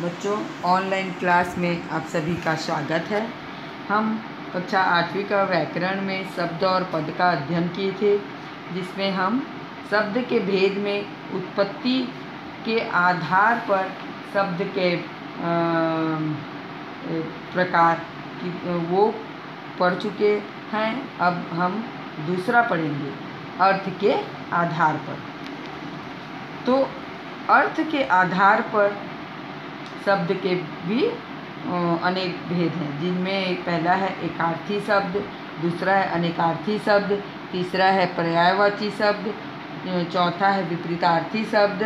बच्चों online class में आप सभी का स्वागत है। हम कक्षा आठवीं का व्याकरण में शब्द और पद का अध्ययन किए थे, जिसमें हम शब्द के भेद में उत्पत्ति के आधार पर शब्द के प्रकार की, वो पढ़ चुके हैं। अब हम दूसरा पढ़ेंगे, अर्थ के आधार पर। तो अर्थ के आधार पर शब्द के भी अनेक भेद हैं। जिनमें पहला है एकार्थी शब्द, दूसरा है अनेकार्थी शब्द, तीसरा है पर्यायवाची शब्द चौथा है विपरीतार्थी शब्द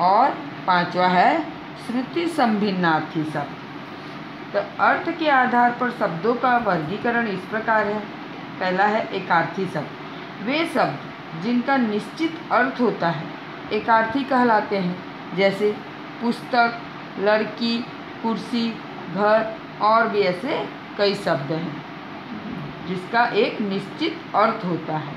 और पांचवा है श्रुति संभिन्नार्थी शब्द। तो अर्थ के आधार पर शब्दों का वर्गीकरण इस प्रकार है। पहला है एकार्थी शब्द। वे शब्द जिनका निश्चित अर्थ होता है, एकार्थी कहलाते हैं, जैसे पुस्तक लड़की, कुर्सी, घर और भी ऐसे कई शब्द हैं, जिसका एक निश्चित अर्थ होता है।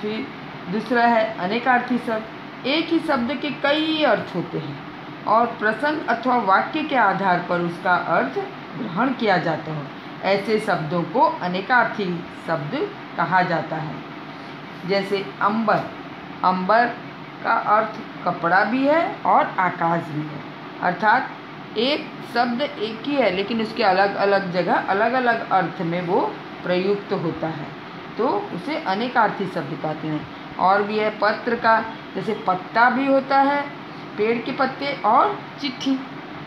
फिर दूसरा है अनेकार्थी शब्द। एक ही शब्द के कई अर्थ होते हैं और प्रसंग अथवा वाक्य के आधार पर उसका अर्थ ग्रहण किया जाता है। ऐसे शब्दों को अनेकार्थी शब्द कहा जाता है। जैसे अंबर। अंबर का अर्थ कपड़ा भी है और आकाश भी है। अर्थात एक शब्द एक ही है, लेकिन उसके अलग अलग जगह, अलग अलग अर्थ में वो प्रयुक्त होता है। तो उसे अनेकार्थी शब्द कहते हैं। और भी है पत्र का, जैसे पत्ता भी होता है, पेड़ के पत्ते और चिट्ठी।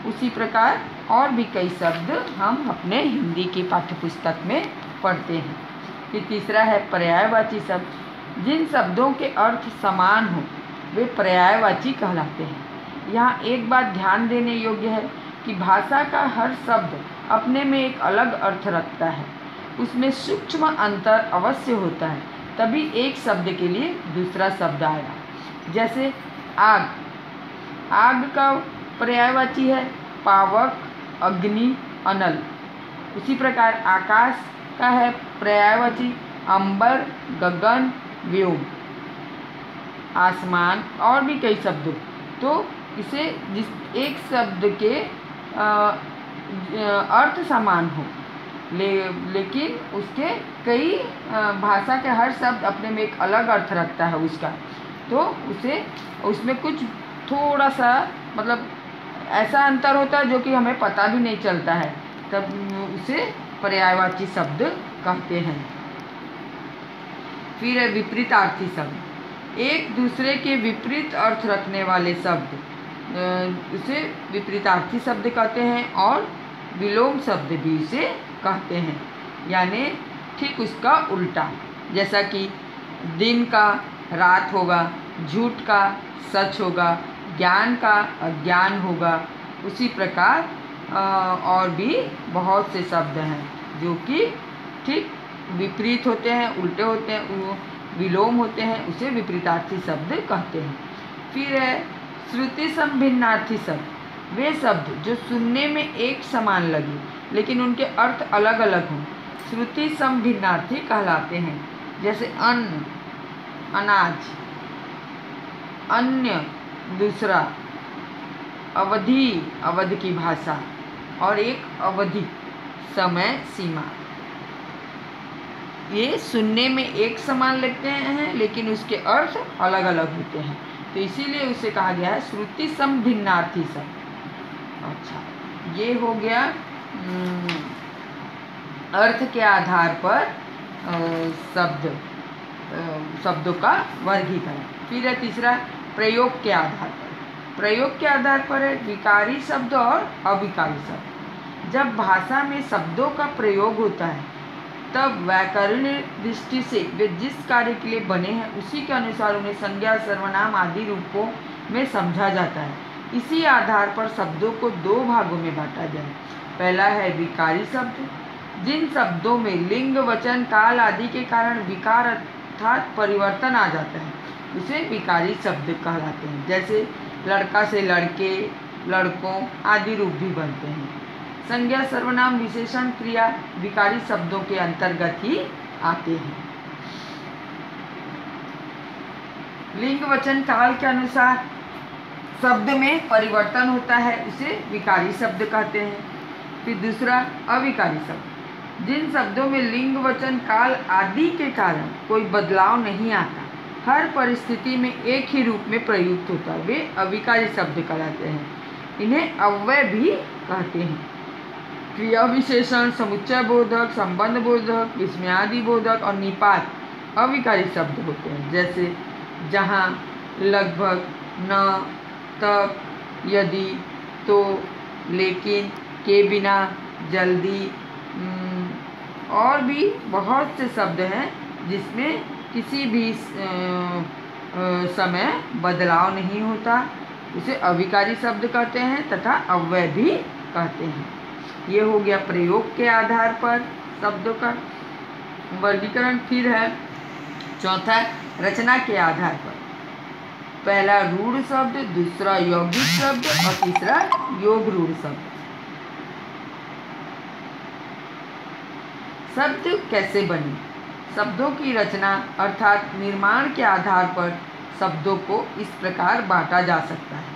उसी प्रकार और भी कई शब्द हम अपने हिंदी की पाठ्यपुस्तक में पढ़ते हैं। फिर तीसरा है पर्यायवाची शब्द। जिन शब्दों के अर्थ समान हों वे पर्यायवाची कहलाते हैं। यहाँ एक बात ध्यान देने योग्य है कि भाषा का हर शब्द अपने में एक अलग अर्थ रखता है। उसमें सूक्ष्म अंतर अवश्य होता है, तभी एक शब्द के लिए दूसरा शब्द आएगा। जैसे आग। आग का पर्यायवाची है, पावक, अग्नि, अनल। उसी प्रकार आकाश का है पर्यायवाची, अंबर, गगन, व्योम। आसमान और भी कई शब्द। तो इसे जिस एक शब्द के आ, अर्थ समान हो। ले लेकिन उसके कई भाषा के हर शब्द अपने में एक अलग अर्थ रखता है उसका। तो उसे उसमें कुछ थोड़ा सा मतलब ऐसा अंतर होता है जो कि हमें पता भी नहीं चलता है। तब उसे पर्यायवाची शब्द कहते हैं। फिर विपरीतार्थी शब्द। एक दूसरे के विपरीत अर्थ रखने वाले शब्द उसे विपरीतार्थी शब्द कहते हैं और विलोम शब्द भी उसे कहते हैं। यानी ठीक उसका उल्टा, जैसा कि दिन का रात होगा, झूठ का सच होगा, ज्ञान का अज्ञान होगा, उसी प्रकार और भी बहुत से शब्द हैं जो कि ठीक विपरीत होते हैं, उल्टे होते हैं विलोम होते हैं, उसे विपरीतार्थी शब्द कहते हैं। फिर है, श्रुति संभिन्नार्थी शब्द। वे शब्द जो सुनने में एक समान लगे, लेकिन उनके अर्थ अलग अलग हों, श्रुति संभिन्नार्थी कहलाते हैं। जैसे अन्न, अनाज, अन्य, दूसरा, अवधि, अवध की भाषा, और एक अवधि, समय सीमा। ये सुनने में एक समान लगते हैं, लेकिन उसके अर्थ अलग अलग होते हैं। तो इसीलिए उसे कहा गया है श्रुति संभिन्नार्थी शब्द अच्छा ये हो गया अर्थ के आधार पर शब्द शब्दों का वर्गीकरण। फिर है तीसरा, प्रयोग के आधार पर। प्रयोग के आधार पर है विकारी शब्द और अविकारी शब्द। जब भाषा में शब्दों का प्रयोग होता है तब व्याकरण दृष्टि से वे जिस कार्य के लिए बने हैं, उसी के अनुसार उन्हें संज्ञा, सर्वनाम आदि रूपों में समझा जाता है। इसी आधार पर शब्दों को दो भागों में बांटा जाए। पहला है विकारी शब्द। जिन शब्दों में लिंग, वचन, काल आदि के कारण विकार अर्थात परिवर्तन आ जाता है, उसे विकारी शब्द कहलाते हैं। जैसे लड़का से लड़के, लड़कों आदि रूप भी बनते हैं। संज्ञा सर्वनाम विशेषण क्रिया विकारी शब्दों के अंतर्गत ही आते हैं। लिंग वचन काल के अनुसार शब्द में परिवर्तन होता है उसे विकारी शब्द कहते हैं। फिर दूसरा, अविकारी शब्द। जिन शब्दों में लिंग वचन, काल आदि के कारण कोई बदलाव नहीं आता, हर परिस्थिति में एक ही रूप में प्रयुक्त होता है, वे अविकारी शब्द कहलाते हैं। इन्हें अव्यय भी कहते हैं। क्रिया विशेषण समुच्चय बोधक संबंध बोधक विस्मयादि बोधक और निपात अविकारी शब्द होते हैं। जैसे, जहाँ लगभग न तब यदि तो लेकिन, के बिना, जल्दी और भी बहुत से शब्द हैं जिसमें किसी भी समय बदलाव नहीं होता। उसे अविकारी शब्द कहते हैं तथा अव्यय भी कहते हैं। ये हो गया प्रयोग के आधार पर, शब्दों का वर्गीकरण फिर है। चौथा रचना के आधार पर। पहला रूढ़ शब्द, दूसरा यौगिक शब्द और तीसरा योग रूढ़ शब्द। शब्द कैसे बने? शब्दों की रचना अर्थात निर्माण के आधार पर शब्दों को इस प्रकार बांटा जा सकता है।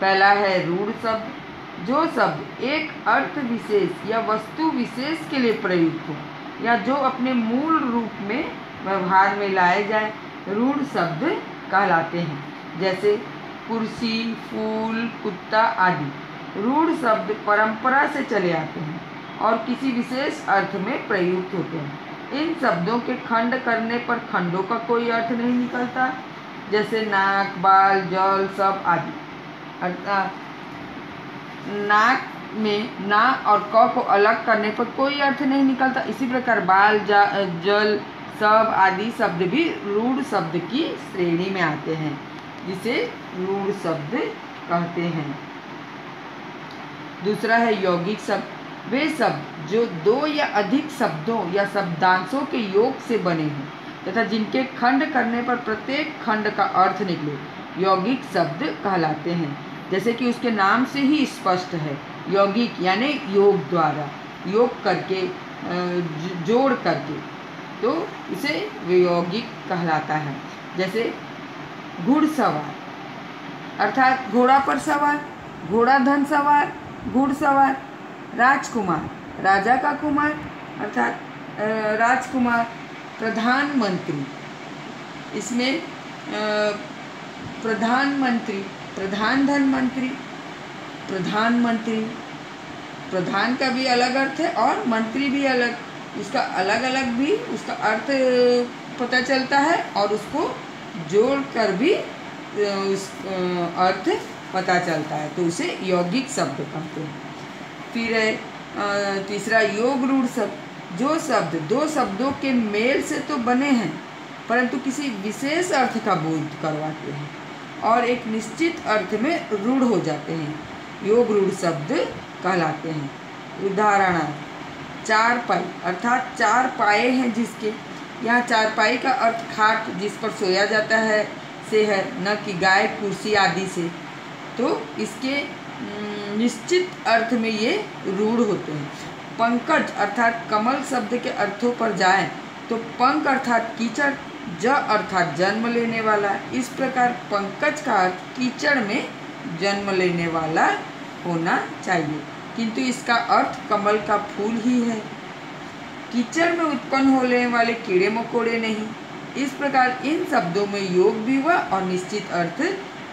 पहला है रूढ़ शब्द जो शब्द एक अर्थ विशेष या वस्तु विशेष के लिए प्रयुक्त हो, या जो अपने मूल रूप में व्यवहार में लाए जाए, रूढ़ शब्द कहलाते हैं, जैसे कुर्सी, फूल, कुत्ता आदि। रूढ़ शब्द परंपरा से चले आते हैं और किसी विशेष अर्थ में प्रयुक्त होते हैं। इन शब्दों के खंड करने पर खंडों का कोई अर्थ नहीं निकलता, जैसे नाक, बाल, जल, सब आदि। अर्थात नाक में ना और क को अलग करने पर कोई अर्थ नहीं निकलता। इसी प्रकार बाल, जा, जल सब आदि शब्द भी रूढ़ शब्द की श्रेणी में आते हैं, जिसे रूढ़ शब्द कहते हैं। दूसरा है यौगिक शब्द। वे शब्द जो दो या अधिक शब्दों या शब्दांशों के योग से बने हों तथा जिनके खंड करने पर प्रत्येक खंड का अर्थ निकले, यौगिक शब्द कहलाते हैं। जैसे कि उसके नाम से ही स्पष्ट है, यौगिक यानी योग द्वारा, योग करके जोड़ करके। तो इसे यौगिक कहलाता है। जैसे घुड़सवार अर्थात घोड़ा पर सवार, घोड़ा धन सवार घुड़सवार राजकुमार, राजा का कुमार, अर्थात राजकुमार, प्रधानमंत्री। इसमें प्रधानमंत्री प्रधान धन मंत्री प्रधानमंत्री प्रधान का भी अलग अर्थ है और मंत्री भी अलग। उसका अलग अलग भी, उसका अर्थ पता चलता है और उसको जोड़ कर भी उस अर्थ पता चलता है। तो उसे यौगिक शब्द कहते हैं। फिर है तीसरा योग रूढ़ शब्द। जो शब्द, दो शब्दों के मेल से तो बने हैं, परंतु किसी विशेष अर्थ का बोध करवाते हैं। और एक निश्चित अर्थ में रूढ़ हो जाते हैं। योग रूढ़ शब्द कहलाते हैं। उदाहरण, चार पाई, अर्थात चार पाए हैं जिसके। यहाँ चार पाई का अर्थ खाट जिस पर सोया जाता है, से है, न कि गाय, कुर्सी आदि से। तो इसके निश्चित अर्थ में ये रूढ़ होते हैं। पंकज, अर्थात कमल शब्द के अर्थों पर जाएँ तो पंक अर्थात कीचड़ ज अर्थात जन्म लेने वाला, इस प्रकार पंकज का अर्थ कीचड़ में जन्म लेने वाला होना चाहिए। किंतु इसका अर्थ कमल का फूल ही है। कीचड़ में उत्पन्न होने वाले कीड़े मकोड़े नहीं। इस प्रकार इन शब्दों में योग भी हुआ और निश्चित अर्थ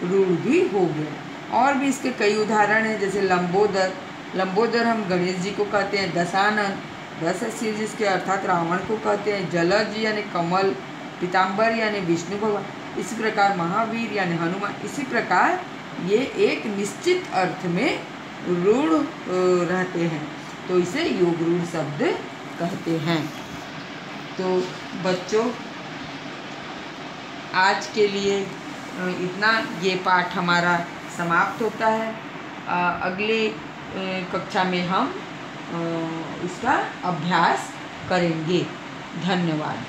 रूढ़ भी हो गया। और भी इसके कई उदाहरण हैं, जैसे लंबोदर। लंबोदर हम गणेश जी को कहते हैं दशानंद दस शिव जिसके अर्थात रावण को कहते हैं जलज, यानी कमल। पीताम्बर यानी विष्णु भगवान, इसी प्रकार महावीर यानी हनुमान, इसी प्रकार ये एक निश्चित अर्थ में रूढ़ रहते हैं। तो इसे योग रूढ़ शब्द कहते हैं। तो बच्चों, आज के लिए इतना ये पाठ हमारा समाप्त होता है। अगले कक्षा में हम इसका अभ्यास करेंगे। धन्यवाद।